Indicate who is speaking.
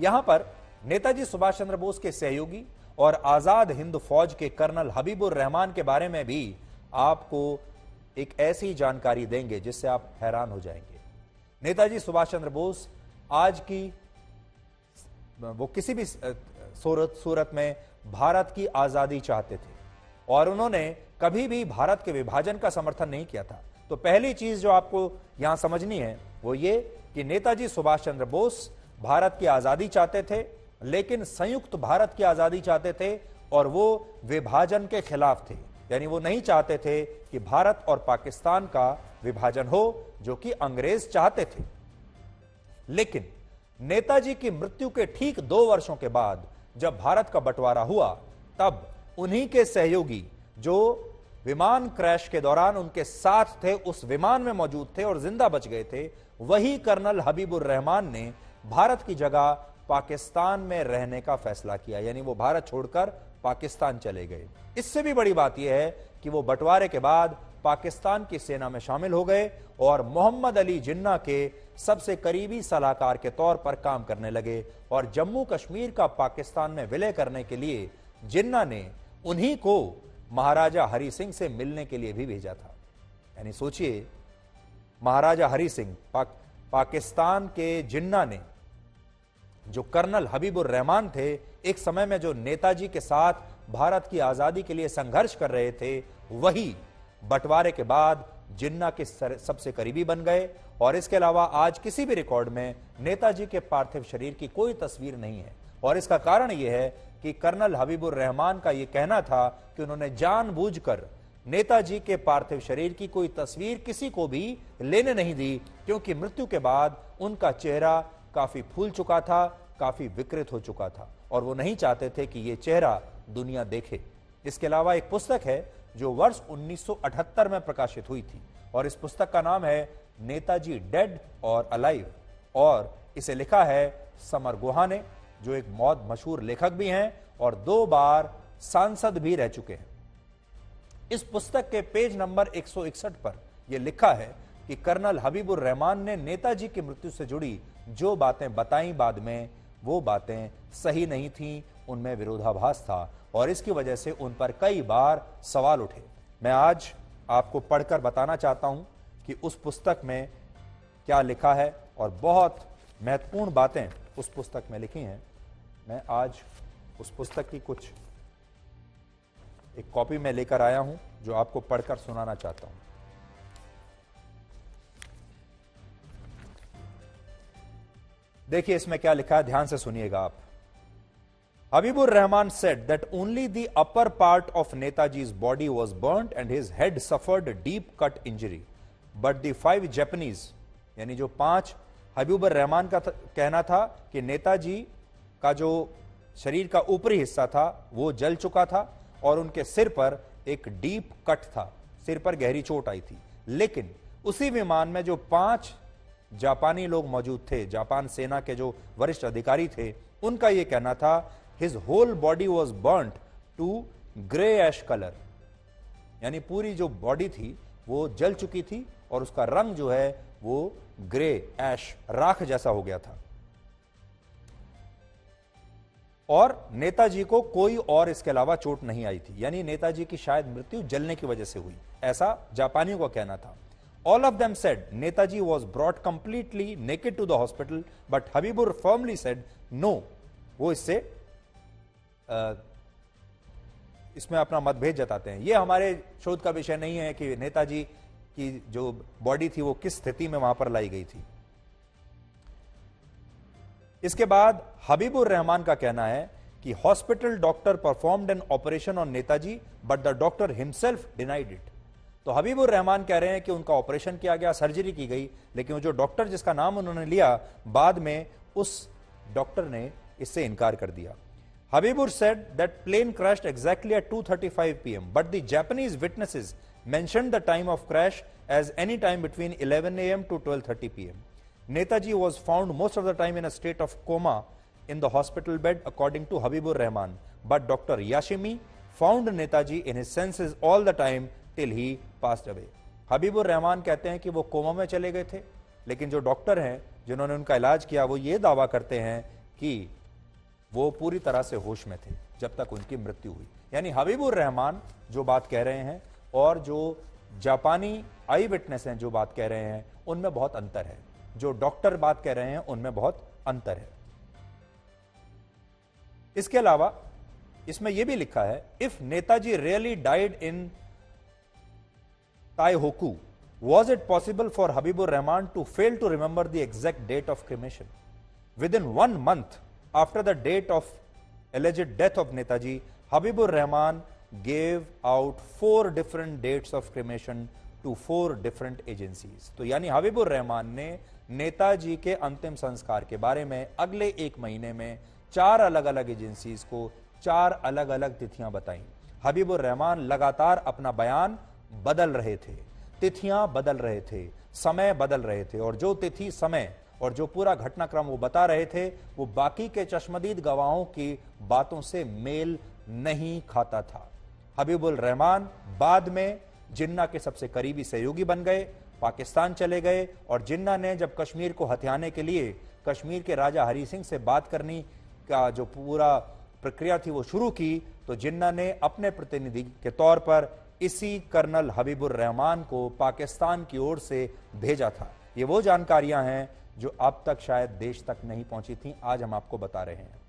Speaker 1: यहाँ पर नेताजी सुभाष चंद्र बोस के सहयोगी और आज़ाद हिंद फौज के कर्नल हबीबुर रहमान के बारे में भी आपको एक ऐसी जानकारी देंगे जिससे आप हैरान हो जाएँगे। नेताजी सुभाष चंद्र बोस आज की वो किसी भी सूरत सूरत में भारत की आज़ादी चाहते थे और उन्होंने कभी भी भारत के विभाजन का समर्थन नहीं किया था। तो पहली चीज़ जो आपको यहाँ समझनी है वो ये कि नेताजी सुभाष चंद्र बोस भारत की आज़ादी चाहते थे, लेकिन संयुक्त भारत की आज़ादी चाहते थे और वो विभाजन के खिलाफ थे। यानी वो नहीं चाहते थे कि भारत और पाकिस्तान का विभाजन हो, जो कि अंग्रेज़ चाहते थे। लेकिन नेताजी की मृत्यु के ठीक दो वर्षों के बाद जब भारत का बंटवारा हुआ, तब उन्हीं के सहयोगी जो विमान क्रैश के दौरान उनके साथ थे, उस विमान में मौजूद थे और ज़िंदा बच गए थे, वही कर्नल हबीबुर रहमान ने भारत की जगह पाकिस्तान में रहने का फैसला किया यानी वो भारत छोड़कर पाकिस्तान चले गए। इससे भी बड़ी बात यह है कि वो बंटवारे के बाद पाकिस्तान की सेना में शामिल हो गए और मोहम्मद अली जिन्ना के सबसे करीबी सलाहकार के तौर पर काम करने लगे और जम्मू कश्मीर का पाकिस्तान में विलय करने के लिए जिन्ना ने उन्हीं को महाराजा हरि सिंह से मिलने के लिए भी भेजा था। यानी सोचिए महाराजा हरि सिंह पाक, पाकिस्तान के जिन्ना ने जो कर्नल हबीबुर रहमान थे, एक समय में जो नेताजी के साथ भारत की आज़ादी के लिए संघर्ष कर रहे थे, वही बंटवारे के बाद जिन्ना के सबसे करीबी बन गए। और इसके अलावा आज किसी भी रिकॉर्ड में नेताजी के पार्थिव शरीर की कोई तस्वीर नहीं है। और इसका कारण यह है कि कर्नल हबीबुर रहमान का यह कहना था कि उन्होंने जानबूझकर नेताजी के पार्थिव शरीर की कोई तस्वीर किसी को भी लेने नहीं दी, क्योंकि मृत्यु के बाद उनका चेहरा काफ़ी फूल चुका था, काफ़ी विकृत हो चुका था और वो नहीं चाहते थे कि ये चेहरा दुनिया देखे। इसके अलावा एक पुस्तक है जो वर्ष 1978 में प्रकाशित हुई थी और इस पुस्तक का नाम है नेताजी डेड और अलाइव और इसे लिखा है समर गुहा ने जो एक बहुत मशहूर लेखक भी हैं और दो बार सांसद भी रह चुके हैं। इस पुस्तक के पेज नंबर 161 पर यह लिखा है कि कर्नल हबीबुर रहमान ने नेताजी की मृत्यु से जुड़ी जो बातें बताई बाद में, वो बातें सही नहीं थी, उनमें विरोधाभास था और इसकी वजह से उन पर कई बार सवाल उठे। मैं आज आपको पढ़कर बताना चाहता हूँ कि उस पुस्तक में क्या लिखा है और बहुत महत्वपूर्ण बातें उस पुस्तक में लिखी हैं। मैं आज उस पुस्तक की कुछ एक कॉपी में लेकर आया हूँ, जो आपको पढ़कर सुनाना चाहता हूँ। देखिए इसमें क्या लिखा है? ध्यान से सुनिएगा आप। Habibur Rahman said that only the upper part of Netaji's body was burn and his head suffered deep cut injury but the five Japanese यानी जो पाँच हबीबुर रहमान का कहना था कि नेताजी का जो शरीर का ऊपरी हिस्सा था, वो जल चुका था और उनके सिर पर एक डीप कट था। सिर पर गहरी चोट आई थी। लेकिन उसी विमान में जो पाँच जापानी लोग मौजूद थे। जापान सेना के जो वरिष्ठ अधिकारी थे, उनका यह कहना था his whole body was burn to grey ash colour यानी पूरी जो बॉडी थी, वो जल चुकी थी और उसका रंग जो है, वो ग्रे एश राख जैसा हो गया था। और नेताजी को कोई और इसके अलावा चोट नहीं आई थी। यानी नेताजी की शायद मृत्यु जलने की वजह से हुई। ऐसा जापानियों का कहना था। All of them said Netaji was brought completely naked to the hospital, but Habibur firmly said no. वो इससे इसमें अपना मतभेद जताते हैं। ये हमारे शोध का विषय नहीं है कि नेताजी की जो बॉडी थी वो किस स्थिति में वहाँ पर लाई गई थी। इसके बाद हबीबुर रहमान का कहना है कि hospital doctor performed an operation on Netaji but the doctor himself denied it. तो हबीबुर रहमान कह रहे हैं कि उनका ऑपरेशन किया गया, सर्जरी की गई, लेकिन वो जो डॉक्टर जिसका नाम उन्होंने लिया, बाद में उस डॉक्टर ने इससे इनकार कर दिया। Habibur said that plane crash exactly at 2:35 thirty five P M but the Japanese witnesses mention time of crash as any time between eleven A M to twelve thirty P M Netaji was found most of the time in state of coma in the hospital bed according to Habibur Rahman but doctor Yashimi found Netaji in his senses all the time till he passed away Habibur Rahman कहते हैं कि वो coma में चले गए थे, लेकिन जो डॉक्टर हैं, जिन्होंने उनका इलाज किया, वो ये दावा करते हैं कि वो पूरी तरह से होश में थे जब तक उनकी मृत्यु हुई। यानी हबीबुर रहमान जो बात कह रहे हैं और जो जापानी आई विटनेस हैं जो बात कह रहे हैं, उनमें बहुत अंतर है। जो डॉक्टर बात कह रहे हैं, उनमें बहुत अंतर है। इसके अलावा इसमें यह भी लिखा है, if Netaji really died in Taihoku was it possible for Habibur Rahman to fail to remember the exact date of cremation within one month after the date of alleged death of Netaji Habibur Rahman gave out four different dates of cremation to four different agencies तो यानी हबीबुर रहमान ने नेताजी के अंतिम संस्कार के बारे में अगले एक महीने में चार अलग अलग एजेंसीज को चार अलग अलग तिथियाँ बताई। हबीबुर रहमान लगातार अपना बयान बदल रहे थे। तिथियाँ बदल रहे थे, समय बदल रहे थे और जो तिथि, समय और जो पूरा घटनाक्रम वो बता रहे थे, वो बाकी के चश्मदीद गवाहों की बातों से मेल नहीं खाता था। हबीबुल रहमान बाद में जिन्ना के सबसे करीबी सहयोगी बन गए, पाकिस्तान चले गए और जिन्ना ने जब कश्मीर को हथियाने के लिए, कश्मीर के राजा हरी सिंह से बात करनी का जो पूरा प्रक्रिया थी वो शुरू की तो जिन्ना ने अपने प्रतिनिधि के तौर पर इसी कर्नल हबीबुर रहमान को पाकिस्तान की ओर से भेजा था। ये वो जानकारियाँ हैं जो अब तक शायद देश तक नहीं पहुँची थी। आज हम आपको बता रहे हैं।